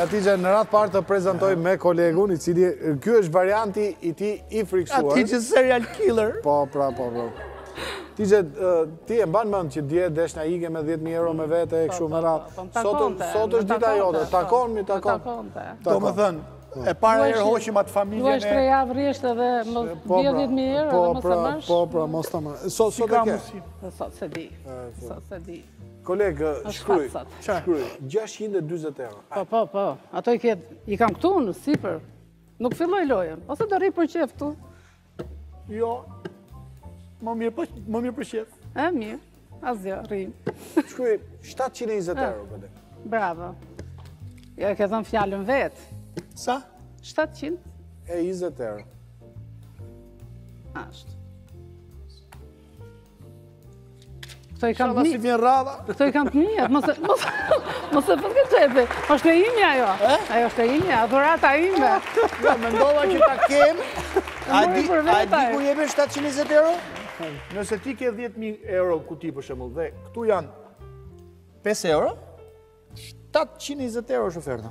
Atixhe në radhë të parë të prezantoj me kolegun, i cili, ky është varianti i tij i frikësuar. Atixhe serial killer. Po, pra, po, po. Tixhe, ti e mban mend që dje desh na ike me 10000 euro me vete e kështu me radhë. Po, po, po, sot është dita jote, të takon, mi takon. Domethën, e para herë hoqim atë familjen e. Duhet tre javë rresht edhe më 10000 euro, më së bash. Po, pra, mos ta më. Sot sot e ke. Sot s'e di. Sot s'e di. Koleg, shkruj, shkruj, 620 euro. Po, po, po, ato i ke, i kam këtu sipër. Nuk filloj lojën, ose do rri për qef këtu. Jo, më mirë për, më mirë për qef. E, mirë, asgjë, rri. Shkruj, 720 euro, koleg. Bravo. Ja, ke thënë fjalën vetë. Sa? 700. E, 20 euro. Ashtu. Këto i kam të një... Këto i kam të një, mos e... Mos e përke të epe, është e imja jo. Ajo është e imja, dhurata ime. Ja, mendova që ta kem, a di ku jemi 720 euro? Nëse ti ke 10.000 euro në kuti për shembull, dhe këtu janë 5 euro, 720 euro është oferta.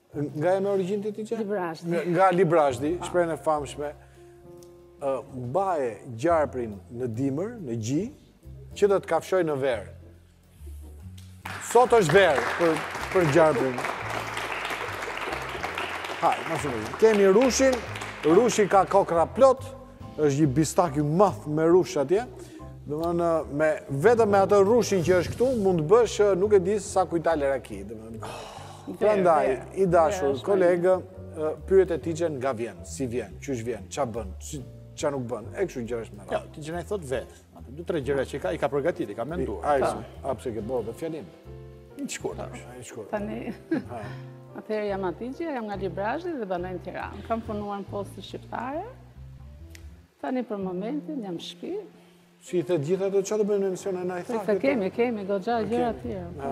Nga je me origjinë ti Tixhe? Librazhdi. Nga Librazhdi, po. Shprehjen e famshme. Mbaje gjarprin në dimër, në gji, që do të kafshoj në verë. Sot është verë për, për gjarprin. Ha, Mashallah. Kemi rrushin, rrushi ka kokrra plot, Është një bistak i madh me rrush atje. Domethënë me vetëm me atë rrushin që është këtu mund të bësh nuk e di sa kuintalë raki, domethënë. Oh, Prandaj i dashur koleg pyete Tixhen nga vjen, si vjen, qysh vjen, ça bën, ça nuk bën. E kështu gjërash me radhë. Jo, Tixhja i thotë vetë. Ato dy tre gjëra që ka, i ka përgatit, i ka menduar. A, po. a pse ke bërë dhe fjalim? Një të shkurtër, një të shkurtër. Tani, atëherë jam Atixhe, jam nga Librazhdi dhe banoj në Tiranë. Kam punuar në postën shqiptare, tani për momentin jam shpi. Se i the gjitha ti, ç'do bëjmë në emision e na i the? Se kemi, kemi, goxha gjëra tjera. Po.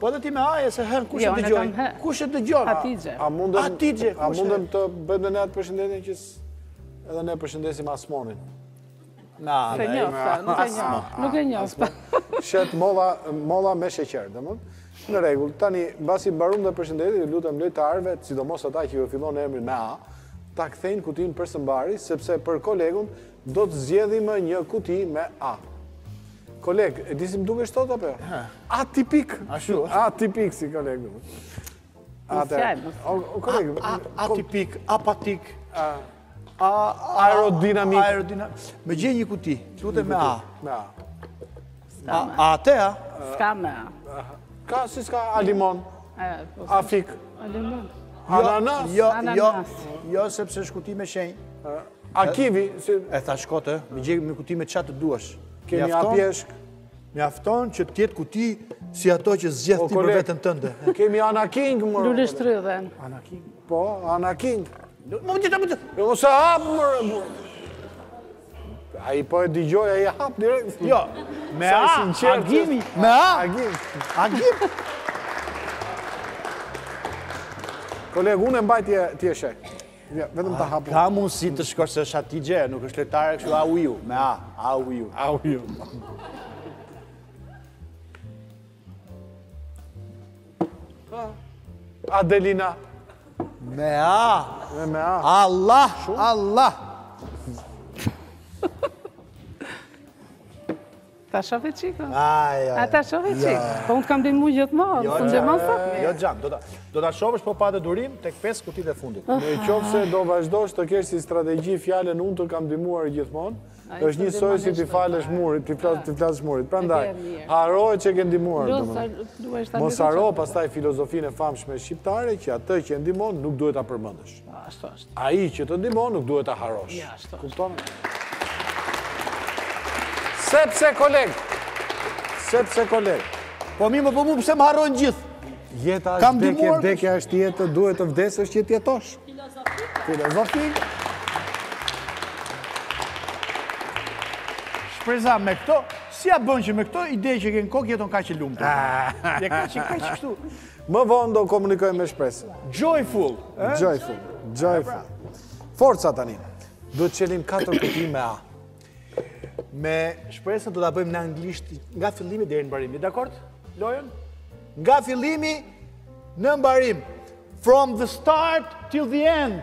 Po edhe ti me A je se H-në, kush e dëgjon? Kush e dëgjon? Hatixhe. A mundem, Hatixhe, a mundem të bëjmë ne atë përshëndetjen që edhe ne përshëndesim Asmonin. Na, s'e njeh, nuk e njeh, nuk e njeh. Shet molla, molla me sheqer, dhe mund? Në rregull, tani, pasi mbaruam dhe përshëndetjet, u lutem lojtarëve, sidomos ata që u fillon emri me A, ta kthejnë kutinë për së mbari, sepse për kolegun, Do të zgjedhim një kuti me A. Koleg, e di si më dukesh sot apo jo? Atipik. Ashtu? Atipik si koleg. A te. O koleg, atipik, apatik. A aerodinamik. Aerodinamik. Më gjej një kuti. Lutem me A. Me A. A a te a? S'ka me A. Ka si s'ka a limon? Po, a fik? A limon. Jo, jo, jo, jo, sepse është kuti me shenjë. A kivi, si e thashë kot, ë, më gjej një kuti me çfarë të duash. Kemi a pjeshkë. Mjafton që të jetë kuti si ato që zgjedh ti për veten tënde. Kemi Ana King më. Luleshtrydhen. Ana King. Po, Ana King. Më me gjitha me gjitha. Jo, mësa hapë më. Ai po e dëgjoj, ai hap direkt. Jo, me a, agimi. Me a, agimi. Agimi. Kolegë, unë e mbaj tje shek. Vetëm të hapu. Ka mundësi të shkosh se është aty gjë, nuk është lojtare kështu a uju, me a, a uju. A uju. Adelina. Me a. Me me a. Allah, Allah. Ta shof një çikë? A, ta shof një çikë? Jo. Po unë të kam ndihmu gjithmonë, jo, së në gjemon jo, sot. Jo, gjam, do ta shofësh po pate durim tek pesë kutitë e fundit. Në qoftë se do vazhdosh të kesh si strategji fjalën unë të kam ndihmuar gjithmonë, është njësoj si t'i falësh murit, t'i flasësh murit. Prandaj, harroje që ke ndihmuar. Mos harro pastaj filozofinë e famshme shqiptare, që atë që e ndihmon nuk duhet ta përmendësh. Ashtu është. Ai që të ndihmon nuk duhet ta harrosh. Ja, ashtu. Kupton? Sepse koleg. Sepse koleg. Po mi më po mu pse më harrojnë gjithë. Jeta është vdekje, vdekje është jetë, duhet të vdesësh që të jetosh. Filozofik. Filozofik. Shpresa me këto, si ia bën që me këto ide që ke në kokë jeton kaq e lumtur. Je kaq kaq kështu. Më vonë do komunikojmë me Shpresën. Joyful, eh? Joyful, joyful. Forca tani. Do të çelim katër kuti me A. Me Shpresën do ta bëjmë në anglisht nga fillimi deri në mbarim. Je dakord? Lojën? Nga fillimi në mbarim. From the start till the end.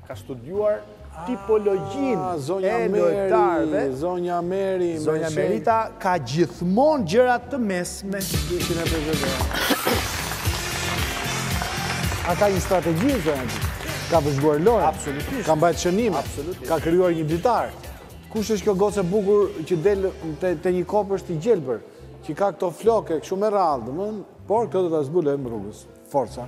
Ka studiuar tipologjinë e lojtarëve. Ah, zonja Meri, zonja Meri. Zonja Merita ka gjithmonë gjëra të mesme. A ka një strategji zonja Meri? Ka vëzhguar lojën. Absolutisht. Ka mbajt shënime. Absolutisht. Ka krijuar një ditar. Kush është kjo gocë e bukur që del te një kopësht i gjelbër, që ka këto flokë kështu me radhë, domethënë, por këto do ta zbulojmë rrugës. Forca.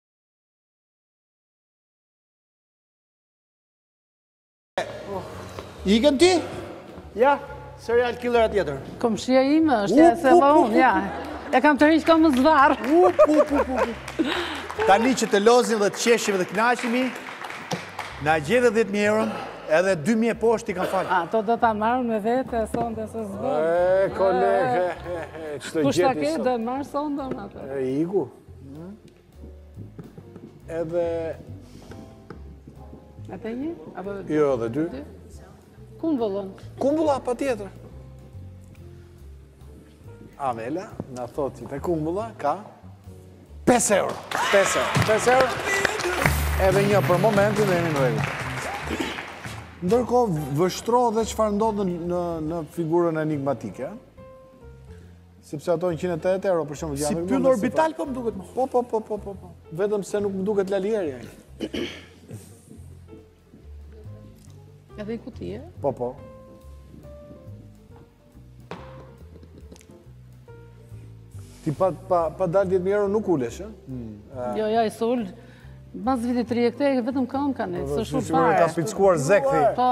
Ikën ti? Ja, serial killer e tjetër. Komshia ime është, ja, se dhe unë, ja. E kam të rishë këmbëzvarrë. Tani që të lozim dhe të qeshim dhe kënaqemi, na gjithë dhe 10.000 euron, edhe 2.000 poshtë i kam falur. A, do dhe ta marrë me vete, sonte se s'bën. E, kolege, që të gjithë sonte. Kushtë ta ke dhe marrë sonte, ma të. E, iku. Edhe... Ate një? Apo dhe dy? Jo, dhe dy. Kumbullën. Kumbulla, patjetër. Amela, na thotë që te kumbulla, ka... 5 euro. 5 euro. 5 euro. Edhe një për momentin dhe jemi në rregull. Ndërkohë, vështro dhe çfarë ndodh në figurën enigmatike. Sepse ato në 180 euro për shumë gjatë. Si pyll orbital po më duket më. Po, po, po, po, po, po. Vetëm se nuk më duket Lali Eri. Edhe kutinë? Po, po. Ti pa, pa, pa dalë 10.000 euro nuk ulesh, e? Hmm. Jo, ja, i së ullë. Mas Vitit të Ri këtej, vetëm këmë ka ne, se shumë pare. Më ka pickuar zekthi. Po.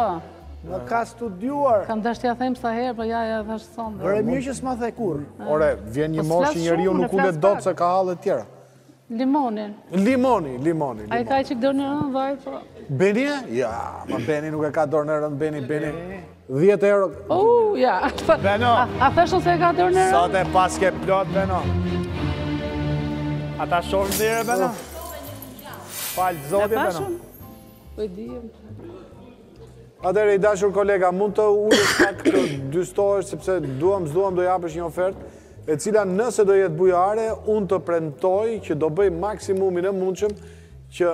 Na ka studiuar. Kam dashtë t'ia them sa herë, po ja, ja, dhe është sonte. Ore, mirë që s'ma the kurrë. Ore, vjen një po moshë që njeriu nuk ulet dot se ka halle të tjera. Limoni. Limoni, limoni. Ai ç'e ka dorën e rëndë, vaj, po. Beni e? Ja, ama Beni nuk e ka dorën e rëndë, Beni, Beni. 10 euro. Oh, ja. Beno. A thashë se e ka dorën e rëndë? Sot e paske plot, Beno. A ta shofë zire, Beno? Falë Zotit, Beno. Po e dija. Atëherë, i dashur kolega, mund të ulesh pak të dyzohesh, sepse duham, s'duam, do japësh një ofertë, e cila nëse do jetë bujare, unë të premtoj që do bëj maksimumin e mundshëm që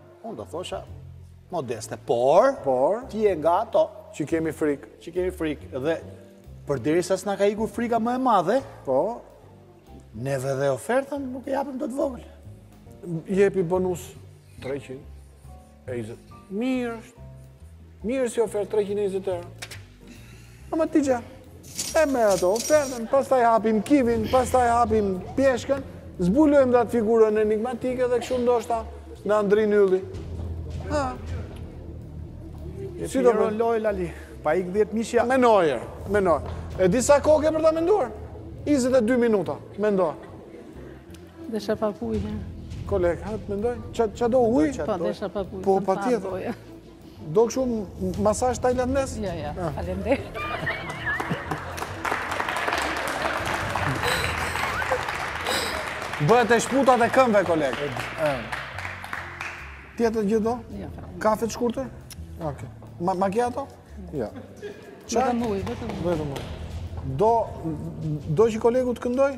Unë do thosha modeste, por, por ti je nga ato që kemi frikë, që kemi frikë dhe përderisa s'na ka ikur frika më e madhe, po neve dhe ofertën nuk e japim dot të vogël. Jepi bonus 300 e 20. Mirë është. Mirë si ofertë 320 euro. Ama ti që, e merr atë ofertën, pastaj hapim kivin, pastaj hapim pjeshkën, zbulojmë dhe atë figurën enigmatike dhe kështu ndoshta na ndrin ylli. Ha. Si do bëhet lojë, Lali? Pa ik 10 mijëshja? Mendoje, mendoje. E di sa kohë ke për ta menduar? 22 minuta, mendo. Dhe një pikë ujë. Kolegë, ha, mendo, çfarë do ujë? Po, dhe një pikë ujë. Po, patjetër. Do kshu masazh tajlandez? Jo, jo, ah. faleminderit. Bëhet te shputat e këmve, koleg. Tjetër gjë do? Jo. Kafe të shkurtër? Oke. Makiato? Jo. Çaj? Vetëm ujë, vetëm ujë. Do, do që kolegu të këndojë?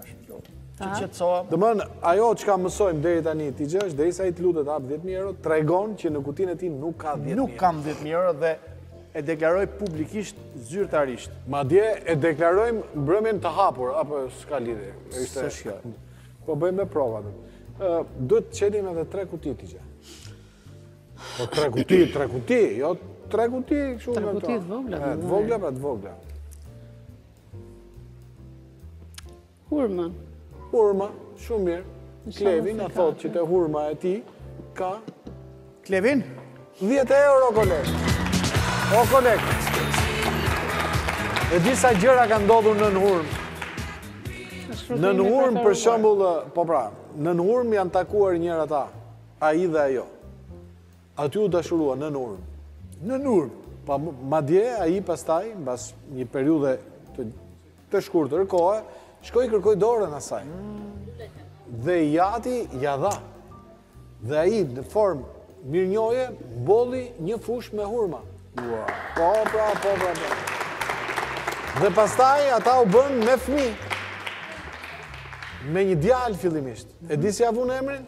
Domethënë, ajo çka mësojmë deri tani te gjë është, derisa ai të lutet hapë 10.000 euro, tregon që në kutinë e tij nuk ka 10.000 euro. Nuk kam 10.000 euro dhe e deklaroj publikisht zyrtarisht. Madje e deklarojmë mbrëmjen të hapur, apo s'ka lidhje. Së shkjo. Po bëjmë me prova dhe. Duhet të çelim edhe tre kuti, Tigi. Po tre kuti, tre kuti, jo tre kuti. Tre kuti të vogla. Vogla, pra të vogla. Hurma. Hurma, shumë mirë. Klevin a thotë që te hurma e tij ka... Klevin? 10 euro, koleg. O, koleg. E di sa gjëra kanë ndodhur nën hurmë. Nën hurmë, për shembull, po pra, nën hurmë janë takuar njëherë ata, ai dhe ajo. Aty u dashuruan, nën hurmë. Nën hurmë. Pa, madje, ai pastaj, mbas një periudhe të, të shkurtër kohe, shkoi i kërkoi dorën asaj. Mm. Dhe i ati, ia dha. Dhe ai, në formë mirënjohje, mbolli një fushë me hurma. Ua. Po, pra, po, pra, po. Dhe pastaj, ata u bënë me fmi. Me një djalë fillimisht. E di si ia vunë emrin?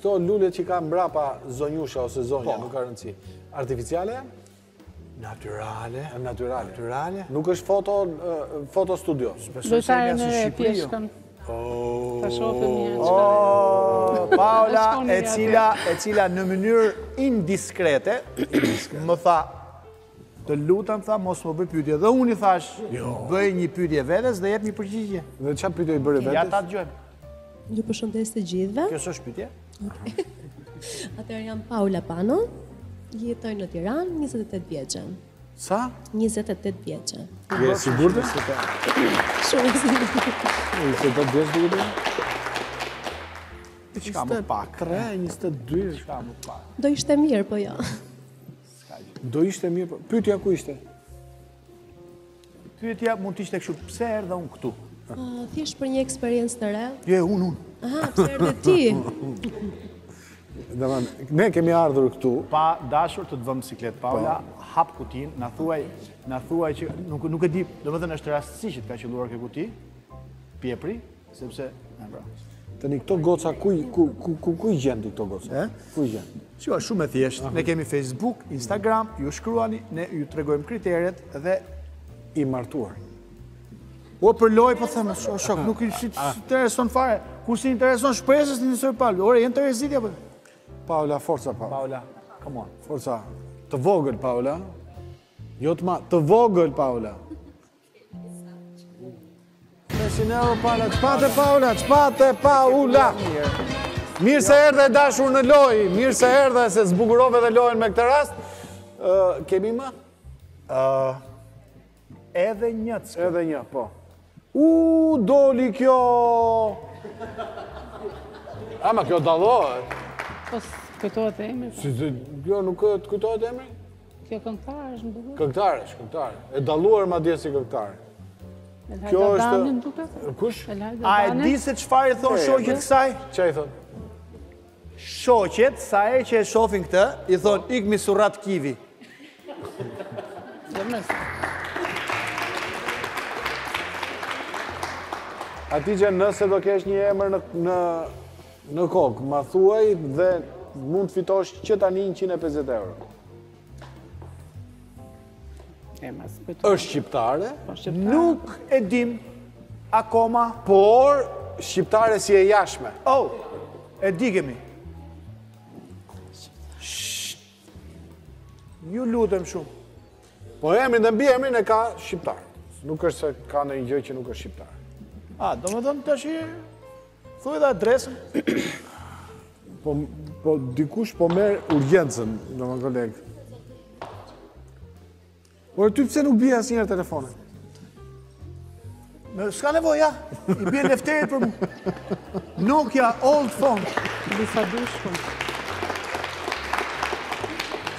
Këto lulet që ka mbrapa zonjusha ose zonja, po. nuk ka rëndësi. Artificiale janë? Naturale. Naturale. Naturale. Nuk është foto, foto studio. Besoj se janë në Shqipëri. Jo? Shkën. Oh. Ta shofim një oh, çka. Paola, e cila, e cila në mënyrë indiskrete, më tha, Të lutem tha mos më bëj pyetje. Dhe unë i thash, jo. bëj një pyetje vetes dhe jep një përgjigje. Dhe çfarë pyetje i bëre vetes? Ja ta dëgjojmë. Ju përshëndes të gjithëve. Kjo është pyetje? Okej. Atëherë jam Paula Pano. Jetoj në Tiranë, 28 vjeçë. Sa? 28 vjeçë. Je e sigurt? Shumë e sigurt. Je se do bësh, dukesh diçka më pak? 3, 22, diçka më pak? Do ishte mirë, po jo. Do ishte mirë, po, pyetja ku ishte? Pyetja mund të ishte kështu, pse erdha unë këtu? Ah, thjesht për një eksperiencë të re. Jo jo, unë unë. Aha, pse erdhe ti? Domethënë, ne kemi ardhur këtu pa dashur të të vëmë në siklet Paula, po. hap kutinë, na thuaj, na thuaj që nuk nuk e di, domethënë është rastësi që të ka qëlluar kjo kuti. Pjepri, Sepse, e pra. Të gjitha këto goca, ku, ku, ku, ku, ku i gjeni këto goca? Eh? Ku i gjeni? Që është shumë e thjeshtë, ne kemi Facebook, Instagram, ju shkruani, ne ju tregojmë kriteret dhe... I martuar. O për lojë, po themë, o shok, ah, nuk i si ah, ah. intereson fare. Kur s'i intereson shpresës në njësër palë, ore, jenë të rezitja për... Po? Paula, forca, Paula. Paula, come on. Forca, të vogël, Paula. Jo të ma, të vogël, Paula. Pesëqind euro para, qpate Paula, qpate Paula! Mirë se erdhe e dashur në lojë, mirë se erdhe se zbukurove dhe lojën me këtë rast. Kemi më? Edhe një të Edhe një, po. U, doli kjo! Ama kjo dallohet. Po, të kujtohet emri? Po. Si, kjo nuk të kujtohet emri? Kjo këngëtare është më duket? Këngëtare është, këngëtare. E dalluar madje si këngëtare. Kjo është... Elhaida duket? Kush? Elhaida A e di se çfarë i thonë shoqet kësaj? Ça i thonë? Shoqet, sa herë që e shofin këtë, i thonë po. ik mi surrat kivi. Atixhe nëse do kesh një emër në Në kokë, ma thuaj dhe mund të fitosh që tani 150 euro. E, ma së pëtë. është shqiptare, po, nuk e dim akoma. Por, shqiptare si e jashme. Oh, e dëgjemi. Ju lutem shumë. Po emrin dhe mbiemrin e ka shqiptar. Nuk është se ka ndonjë gjë që nuk është shqiptar. A, domethënë shi... Thuaj dhe adresën. Po, po dikush po merr urgjencën, domethënë koleg. Por ty pse nuk bie asnjëherë telefoni? Ne s'ka nevojë, ja, i bie Lefterit për mu. Nokia old phone. Liza Dushku.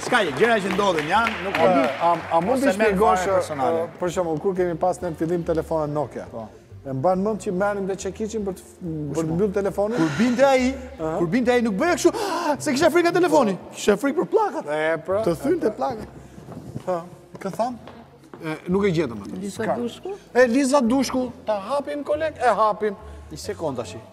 S'ka gjë, gjëra që ndodhin janë, nuk e di. A mund të shpjegosh, për shembull, kur kemi pas në fillim telefonin Nokia? Po. E mban mend që merrim dhe çekiçin për të për të mbyll telefonin. Kur binte ai, kur binte ai nuk bëja kështu, ah, se kisha frikë nga telefoni. Po. Kisha frikë për pllakat. E pra. Të thynte pra. pllakat. Po. Kë tham? Nuk e gjetëm atë. Liza Dushku? E Liza Dushku, ta hapim koleg, e hapim. Një sekondë tash.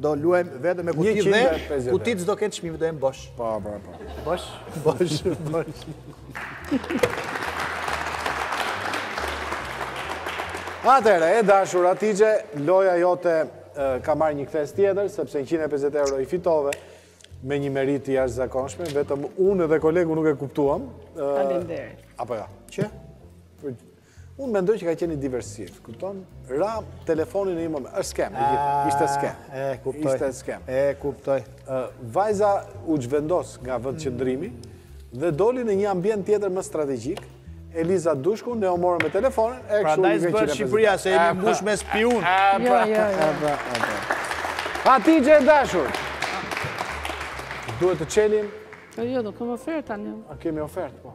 Do luajmë vetëm me kuti dhe kutitë s'do kenë çmime, do jenë bosh. Po, po, po. Bosh? Bosh, bosh. Atëherë, e dashur, Atixhe, loja jote ka marrë një kthesë tjetër, sepse 150 euro i fitove me një meritë të jashtëzakonshme, vetëm unë dhe kolegu nuk e kuptuam. Faleminderit. Apo ja, jo? që? Unë mendoj që ka qenë një diversiv, kupton? Ra telefoni në një moment, është skemë, e gjithë, ishte ah, skemë. E, kuptoj. Ishte skemë. E, kuptoj. Vajza u zhvendos nga vendqëndrimi dhe doli në një ambient tjetër më strategjik, Eliza Dushku, ne u morëm me telefonin, e kështu një veqin e përzi. Shqipëria, se e një mbush me spiun. Jo, jo, jo. Hatixhe e dashur. Duhet të çelim. Jo, jo, do këmë oferta një. A kemi ofertë, po.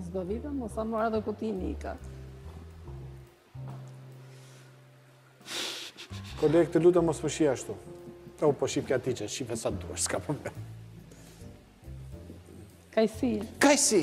Zdo vita më sa mora dhe kuti një ka. Koleg të lutem mos ma shih ashtu. Ta u përship po kja ti shife sa të duash, s'ka problem. Kajsi. Kajsi.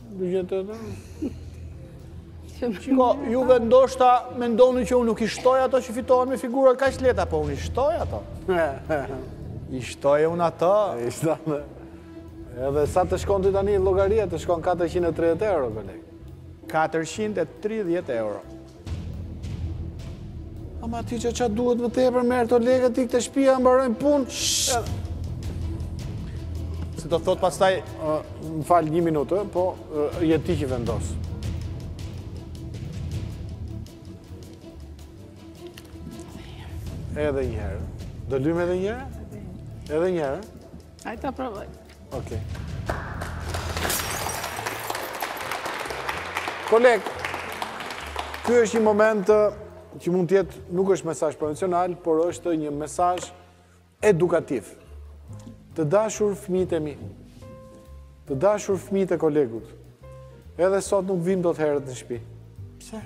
Dëgjo të të Shiko, juve ndoshta mendoni që unë nuk i shtoj ato që fitohen me figurën kaq lehta, po unë i shtoj ato. I shtoj unë ato. I shtoj ato. Edhe sa të shkon ty tani llogaria, të shkon 430 euro, koleg. 430 euro. Ama ti çfarë do më tepër, merr ato lekë ti, ik te shpia, mbarojmë punë. Se do thotë pastaj... Më fal një minutë, po je ti që vendos. Edhe njëherë. Do lumë edhe njëherë? Edhe njëherë. Hajt ta provoj. Okej. Koleg, ky është një moment që mund të jetë nuk është mesazh profesional, por është një mesazh edukativ. Të dashur fëmijët e mi, të dashur fëmijët e kolegut, Edhe sot nuk vijmë dot herët në shpi. Pse?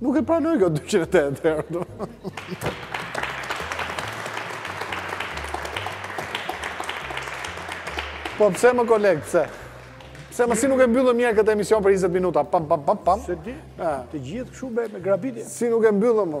Nuk e pranoj kjo 208 herë. Do. po pse mo koleg, pse? Pse mo si nuk e mbyllëm njëherë këtë emision për 20 minuta, pam, pam, pam, pam. Se di, të gjithë këshu me, me grabitje. Si nuk e mbyllëm, mo.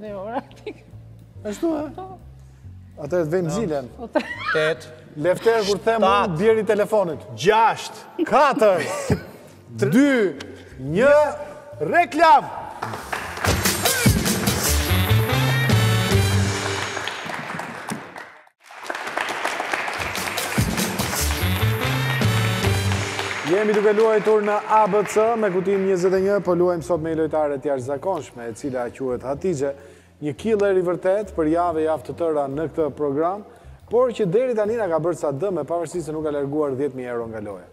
Dhe ora ti. Ashtu e? Po. Atëherë vejmë zilen. Po, Tet. Lefter, kur të them unë, bjeri telefonit. Gjashtë. Katër. Dy. Një. Reklamë. Jemi duke luajtur në ABC me kutinë 21, po luajmë sot me një lojtare të jashtëzakonshme, e cila quhet Hatixhe, një killer i vërtetë për javë e javë të tëra në këtë program, por që deri tani na ka bërë ca dëme, pavarësisht se nuk ka larguar 10.000 euro nga loja.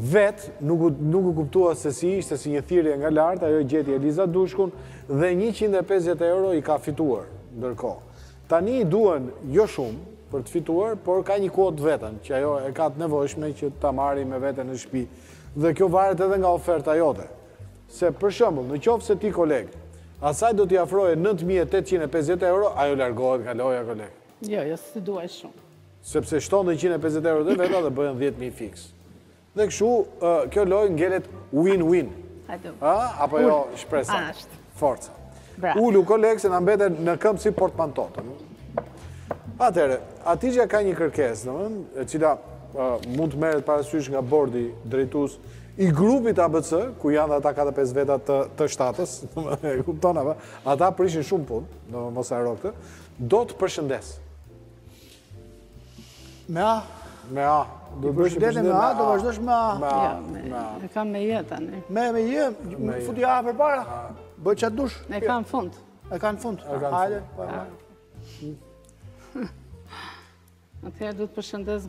Vetë, nuk u, nuk u kuptua se si ishte si një thirrje nga lart, ajo gjeti Eliza Dushkun dhe njëqind e pesëdhjetë euro i ka fituar, ndërkohë. Tani i duhen, jo shumë, për të fituar, por ka një kuotë të vetën, që ajo e ka të nevojshme që ta marri me vete në shtëpi. Dhe kjo varet edhe nga oferta jote. Se, për shembull, në qoftë se ti, koleg, asaj do t'i afroje nëntë mijë e tetëqind e pesëdhjetë euro, ajo largohet nga loja, koleg. Jo, jo, s'i duhen shumë. Sepse shton njëqind e pesëdhjetë euro te veta dhe bëhen dhjetë mijë fiks. Dhe kështu ë kjo lojë ngelet win win. Ato. Ë, apo jo shpresa. Ashtu. Forca. Bra. Ulu koleg se na mbete në këmbë si portmanto. Atëherë, Atixha ka një kërkesë, domethënë, e cila ë mund të merret parasysh nga bordi drejtues i grupit ABC, ku janë ata 4-5 veta të të shtatës, e kupton apo? Ata prishin shumë punë, domethënë mos e harro këtë. Do të përshëndes. Me A? Me A. Do të përshëndes me A, do vazhdosh me A. Me A. Jo, e kam me J tani. Me me J, më futi A përpara. Bëj ça të dush. E kam fund. E kam fund. Hajde. Atëherë do të përshëndes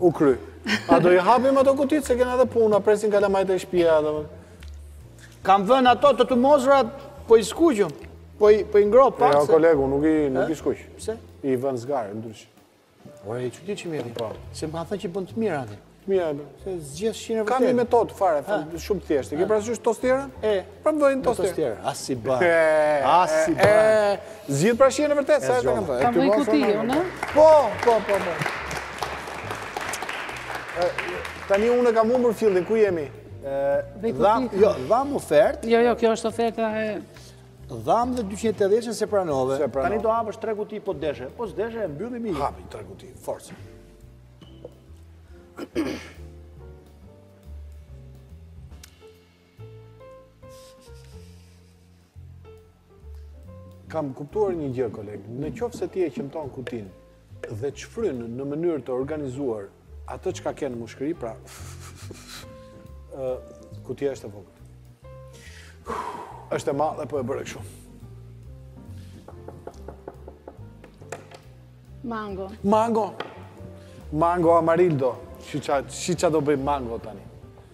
U kry. A do i hapim ato kutitë se kena dhe puna, presin kalamajtë te shpia dhe... Kam vënë ato të të mozrat, po i skuqëm, po i, po i ngroh jo, pak se... Jo, kolegu, nuk i, nuk i skuq. Pse? I vë në zgarë, ndryshe. Ore, i qëti që mjeri, po. se më ka thënë që i bën të mirë atë. Të mirë atë. Se zgjithë shqinë e vërtetë. Kam një metodë fare, shumë thjeshtë. Ke parasysh tostierën? E. Po me domethënë tostierë. As si bëre. A s'i bëre. Zgjidh pra shqie në vërtet, sa e të kam të. Kam një kuti, unë? Po, po, po, po. Tani unë kam humbur fillin, ku jemi? Dhamë, jo, dhamë ofertë. Jo, jo, kjo është oferta e... Dhamë dhe 280 s'e pranove. S'e pranove. Tani do hapësh tre kuti po deshe. Po s'deshe e mbyllim. Hapi tre kuti, forca. Kam kuptuar një gjë, koleg. Në qoftë se ti e qëmton kutinë dhe shfryn në mënyrë të organizuar atë çka ke në mushkëri, pra kutia është e vogët. është e madhe po e bëre kështu. Mango. Mango. Mango Amarildo. Shi ça do bëjmë mango tani.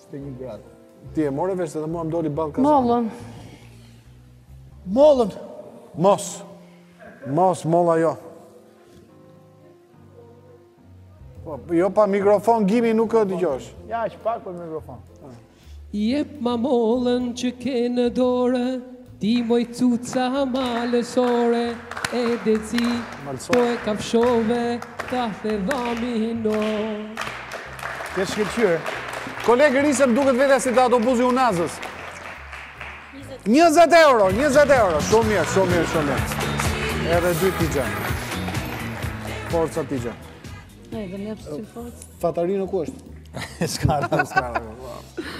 Ste një gratë. Ti e more vesh se dhe mua më doli ballë kazan. Mollën. Mollën. Mos. Mos, molla jo. Po, jo pa mikrofon, gimi nuk e dëgjosh. Jepi pak një mikrofon. Jepma mollën që ke në dorë, Ti moj cuca malësore e Dedës Po e kafshove ta the dhamin o Ke shkëlqyer. Koleg Risa më duket vetja si te autobusi i unazës. 20 euro, 20 euro, shumë mirë, shumë mirë, shumë mirë. Edhe dy t'i gjejmë. Forca t'i gjejmë. Ne do ne pse forcë. Fatorino ku është? Skara, skara.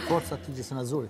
Forca t'i gjejmë se na zuri.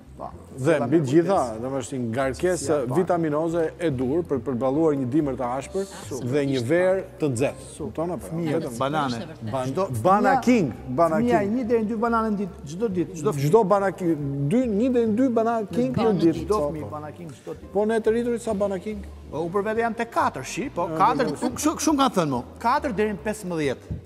Dhe, mbi të gjitha, dhe më është një ngarkesë vitaminoze e duhur për të përballuar një dimër të ashpër dhe një verë të nxehtë. Kupton apo? Fëmija, jo? banane. Bana King, Bana King. Fëmija, një deri në dy banane në ditë, çdo ditë, çdo fëmijë. Çdo Bana King, dy, një deri në dy Bana King në ditë. Çdo fëmijë Bana King çdo ditë. Po ne të rriturit sa Bana King? Po unë për vete jam te katër, shi, po katër, kështu më kanë thënë mo. Katër deri në 15.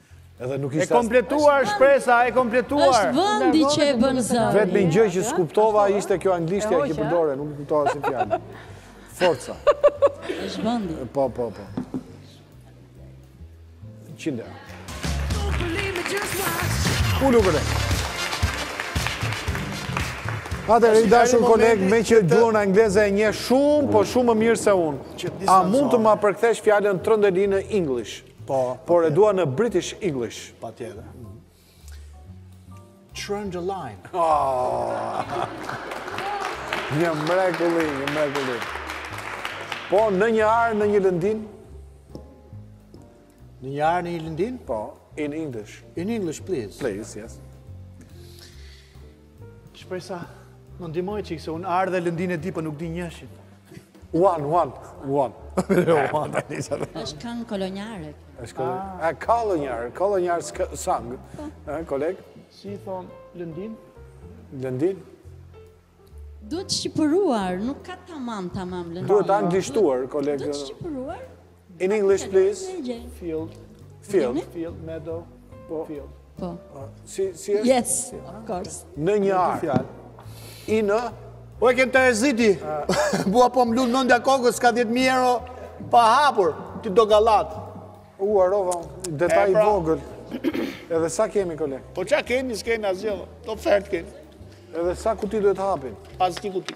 E kompletuar shpresa, e kompletuar. Është vendi që e bën zë. Vetëm një gjë që s'kuptova, ishte kjo anglishtja që përdore, nuk kuptova si fjalë. Forca. Është vendi. Po, po, po. Qinde. Ulu pra. Atëherë, i dashur koleg, meqë gjuhën angleze e njeh shumë, po shumë më mirë se unë. A mund të ma përkthesh fjalën trëndelinë në English? Po, por e dua në British English. Patjetër. Trend the line. Ah. Një mrekulli, një mrekulli. Po, në një arë, në një lëndinë? Në një arë, në një lëndinë? Po, in English. In English, please. Please, yes. Shpresa, më ndihmo një çikë se unë arë dhe lëndinë e di por po nuk di njëshin. One, one, one. One, është këngë kolonjare. është kënga kolonjare, kolonjare së sangë. Po. Koleg? Si i thonë lëndinë? Lëndinë? Duhet shqipëruar, nuk ka tamam tamam lëndinë. Duhet anglishtuar, koleg. Duhet shqipëruar? In English, please. Field. Field. Field, meadow, po. field. Po. po. Si, si është? Yes, of course. Në një arë. In a? Po e keni terezinë. Mua po më luan mendja e kokës, ka 10.000 euro pa hapur, ti do gallatë. U, harrova, detaj i pra. vogël. Edhe sa kemi, koleg? Po ça kemi, s'kemi asgjë, as ofertë kemi. Edhe sa kuti duhet hapim? Pas tri kuti.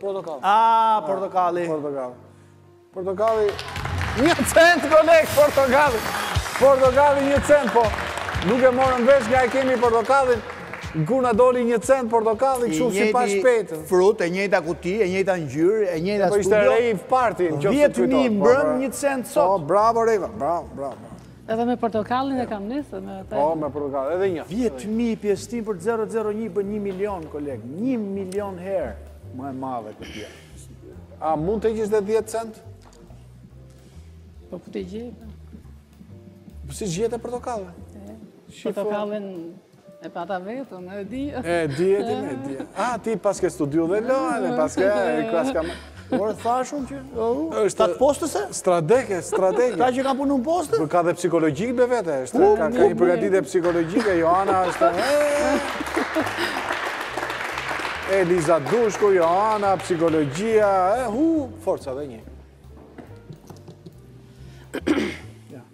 Portokall. Ah, portokalli. Portokall. Portokalli. Një cent koleg portokalli. Portokalli një cent po. Nuk e morëm vesh nga e kemi portokallin. Kur na doli një cent portokalli, kështu shpejt e shpejt. Frut e njëjta kuti, e njëjta ngjyrë, e njëjta studio. Po ishte rave party, nëse kujton. 10000 mbrëmë një cent sot. Po, bravo Reva, bravo, bravo. Edhe me portokallin e kam nisë. Po, me portokallin, edhe një. Vjetë mijë pjestim për 001 bën një milion, koleg. Një milion herë më e madhe të bie. A mund të gjesh dhe 10 cent? Po, ku ta gjej? Po, si gjete portokallin? Portokallin E pata vetëm, e di. E di, e di, e di. A, ti paske studiu dhe lojën, paske e klaska më... Por e thashë unë që... është atë postëse? Stratege, stratege. Ka që ka punu në postë? Ka dhe psikologji me vete, është ka një përgatitje psikologjike, Joana është... Eliza Dushku, Joana, psikologjia, hu, forca dhe një.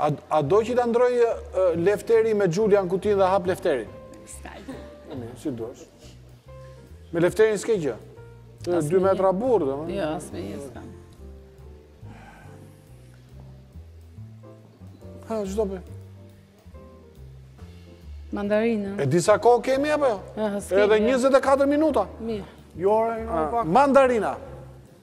A, a do që ta ndërroj, Lefteri me Xhulian kutinë dhe hap Lefterin? S'kam. Po mirë, si duash. Me Lefterin s'ke gjë. Të dy metra burrë, dhe më? Jo, asnjë s'kam. Ha, çdo për? Mandarina. E di sa kohë kemi, apo jo? Edhe 24 minuta. Mirë. Jo, edhe pak. Mandarina.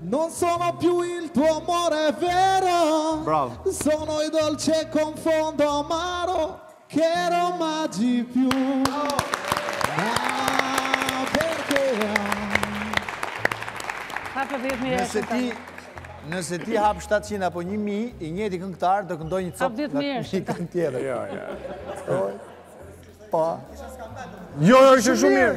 Non sono più il tuo amore vero Bravo Sono il dolce con fondo amaro Che non mangi più Ma perché Nëse ti Nëse ti hap 700 apo 1000, i njëjti këngëtar do këndoj një copë nga një këngë tjetër. Jo, jo. Po. Jo, jo, ishte shumë mirë.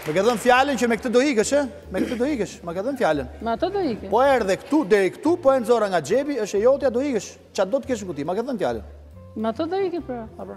Më ka dhënë fjalën që me këtë do ikësh, ë? Me këtë do ikësh, më ka dhënë fjalën. Me atë do ikësh. Po erdhe këtu, deri këtu, po e nxora nga xhepi, është e jotja, do ikësh. Ça do të kesh në kuti, më ka dhënë fjalën. Me atë do ikësh, pra.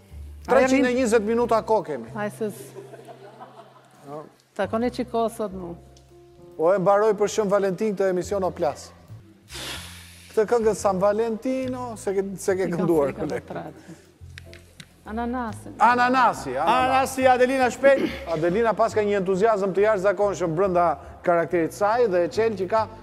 300 e 20 minuta kohë kemi. Aj se Ta kone që ke sot mu. O e mbaroj për Shën Valentin këtë emision o plas. Këtë këngën San Valentino, s'e ke, s'e ke kënduar. Ananasi. Ananasi. Ananasi, Adelina, shpejt. Adelina paska një entuziazëm të jashtëzakonshëm brenda karakterit të saj dhe e qenë që ka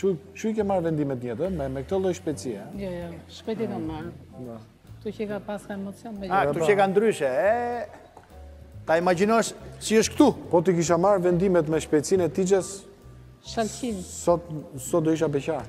Kshu, kshu i ke marrë vendimet në jetë, me, me këtë lloj shpejtësie. Jo, jo, shpejt i kam marrë. No. Këtu që ka, paska emocion me gjithë mend. A, këtu qenka ndryshe, e... Ta imagjinosh si është këtu. Po të kisha marrë vendimet me shpejtësinë e Tixhes... Shalqinin. Sot, sot do isha beqar.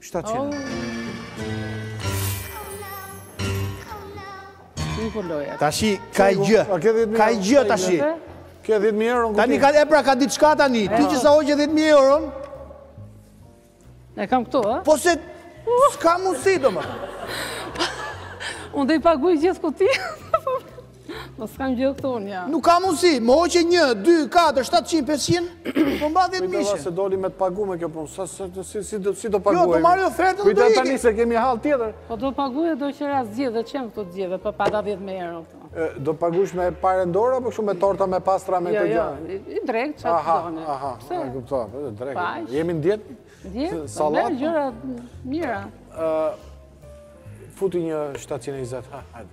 Shtatë qenë. Tashi, ka një gjë. Ka një gjë, tashi. Kjo 10.000 euro në kuti. Tani, e pra, ka diçka tani. Ti që sa hoqe 10.000 euro. E kam këtu, e? Po se, s'ka mundësi, domethënë. Unë do i paguaj gjithë kutitë. Po s'kam gjë këtu unë ja. Nuk ka mundësi, më hoqe një, dy, katër, shtatë qimë, pesë qimë, po mban dhjetë mijshen. Kujtova se doli me të pagu me kjo punë, si do jo, paguaj. Jo, po marr ofertën dhe do iki. Kuptova tani se kemi hall tjetër. Po do paguaj do qerasësh gjithë, dhe qemë këtu të gjithë, po pate dhjetë mijë euro këtu. Do paguash me pare në dorë, apo shumë me torta, me pasta, me jo, këtë gjënë? Jo, jo, i drejtë që atë zone. Aha, aha, aha, kuptova, po, drejtë. Jemi në dietë? Dietë, po, me gjëra të mira. Futi një 720, ha, hajde.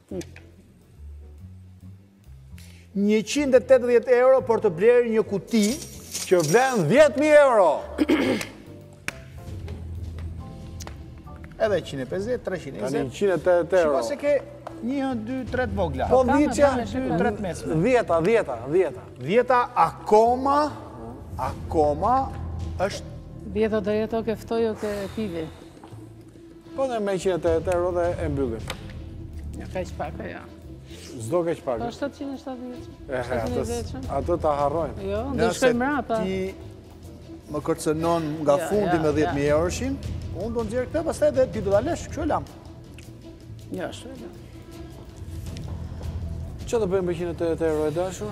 Njëqind e tetëdhjetë euro për të blerë një kuti që vlen dhjetë mijë euro. Edhe 150, 320. Tani 180 euro. Shiko se ke një, dy, tre të vogla. Po dhjeta, dy, tre të mesme. Dhjeta, dhjeta, dhjeta. Dhjeta akoma, akoma është... Dhjeta dhe jetë oke ftoj oke pivi. Po dhe me njëqind e tetë euro dhe e mbyllim. Jo kaq pak, jo. S'do kaq pak. Po 770. E, atë s', atë ta harrojmë. Jo, do shkoj mbrapa. Nëse ti më kërcënon nga fundi me 10.000 euroshin, unë do nxjerr këtë, pastaj ti do ta lësh, kështu e lamë. Ja, kështu e lamë. Çfarë të bëjmë për 180 euro e dashur?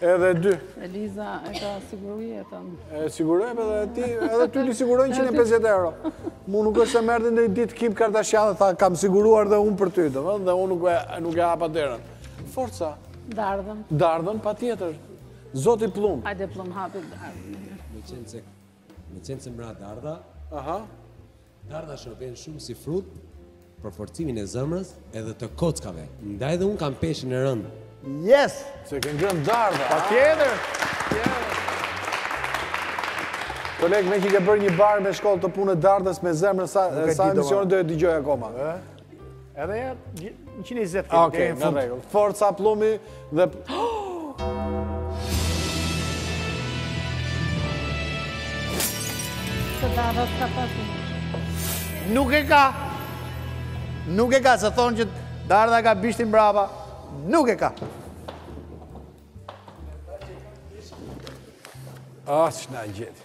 Edhe dy. Eliza e ka siguru jetën. E sigurojmë edhe ti, edhe ty t'i sigurojnë 150 euro. Mu nuk është se më erdhi një ditë Kim Kardashian dhe tha, kam siguruar dhe unë për ty, dhe unë nuk e hapa derën. Forca. Dardhën. Dardhën, patjetër. Zoti Pëllumb. Hajde Pëllumb, hape dardhën. Meqenëse më ra dardha, Aha. dardha shërben shumë si frut për forcimin e zemrës edhe të kockave. Ndaj dhe unë kam peshën e rëndë. Yes! Se ke ngrënë dardha. Patjetër! Koleg, meqë ke bërë një barrë me shkollë te puna e dardhës me zemrën, sa, sa emisione do e dëgjoj akoma? Edhe ja, 120 kemi, okay, në rregull. Forca Pëllumb dhe... Nuk e ka! Nuk e ka, se thonë që dardha ka bishtin prapa. Nuk e ka! Ah, që na gjithë.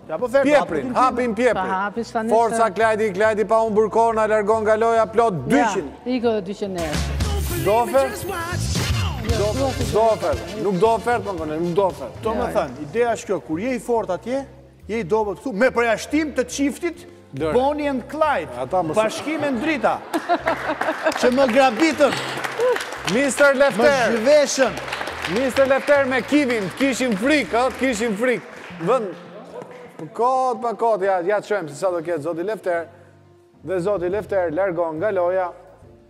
Pjeprin, hapin pjeprin. Forca Klajdi, Klajdi Pambuku na largon nga loja, plot 200. Ja, iku dhe 200-a. Do ofertë? Do ofertë. Nuk do ofertë, më përne, nuk do ofertë. Domethënë, ideja është kjo, kur je i fortë atje, je i dobët këtu, me përjashtim të çiftit, Bonnie and Clyde, Bashkim e Drita, që më grabitën, më zhveshën. Mister Lefter me kivin, të kishim frikë, të kishim frikë. Vend, për kot, për kot, ja ta shohim se sa do ketë, zoti Lefter, dhe zoti Lefter, largon nga loja,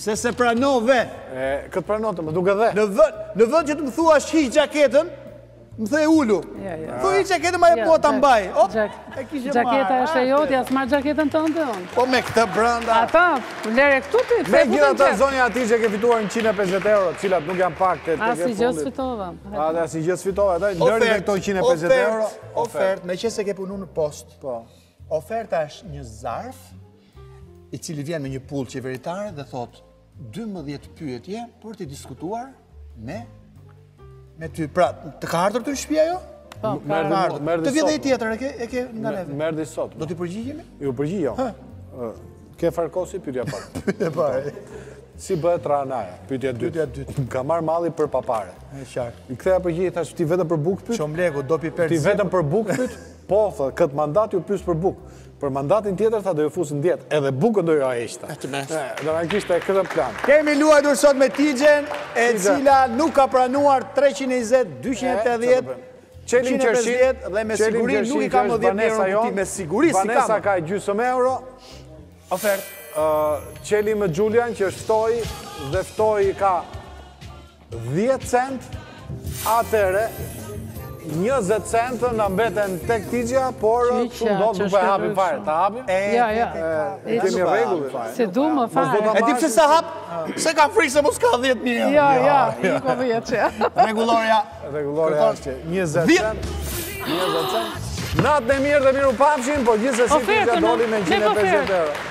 Pse s'e pranove? E ke të pranuar, më duke dhe. Në vend, në vend që të më thuash hiq xhaketën, më the ulu. Ja, ja. Thuaj xhaketën mbaje po ta mbaj. O, xhak, e kisha marrë. Xhaketa është e jotja, s'marr xhaketën tënde unë. Po me këtë brenda. Atëherë, lëre këtu ti, pse putë gjak. Megjithatë zonja, ti që ke fituar 150 euro, të cilat nuk janë pak te fundi i fundit. Asgjë s'fitova. A, dhe asgjë s'fitova. Atëherë, rri me këto 150 euro. Ofertë, ofertë, meqenëse ke punu në postë. Po. Oferta është një zarf, i cili vjen me një pullë qeveritare dhe thotë 12 pyetje për të diskutuar me me ty. Pra, të ka ardhur te shpia, jo? Po, ka ardhur. Të vjen dhe një tjetër, e ke, e ke nga neve. Merre dhe sot. Do t'i përgjigjemi? Jo, përgjigju. Jo. Ke farë kosi, pytja e parë. Pytja e parë. Si bëhet revania, pytja e dytë. Pytja e dytë. Ke marrë malli për papare. E qartë. I ktheva përgjigje, thashë, ti vetëm për bukë pyet? Çomleku, do pi perë Ti vetëm për bukë pyet? Po, tha, këtë mandat ju pys për bukë. Për mandatin tjetër tha do ju fus në dietë, edhe bukën do ju heq, tha. Do na kishte këtë plan. Kemi luajtur sot me Tixhen, e cila nuk ka pranuar 320, 280, 150 dhe me siguri nuk i ka më 10 euro në kuti, me siguri s'i ka më. Vanessa ka gjysëm euro. Ofertë. Çeli me Xhulian që s'ftoi dhe ftoi ka 10 cent, atëherë, 20 cent na mbeten tek Tixhja, por s'do ta hapim fare. Ta hapim? E, ja, ja. E, e, kemi rregull. S'e du më fare. E di përse s'e hap? Se ka frikë se mos ka 10 mija. Ja, ja, iku 10 që. Rregullorja. Rregullorja është 20 cent. 20 cent. Natën e mirë dhe mirupafshim, po gjithsesi Tixhja doli me 150 euro.